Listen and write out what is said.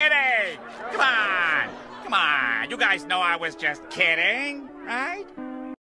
kidding! Come on! Come on! You guys know I was just kidding, right?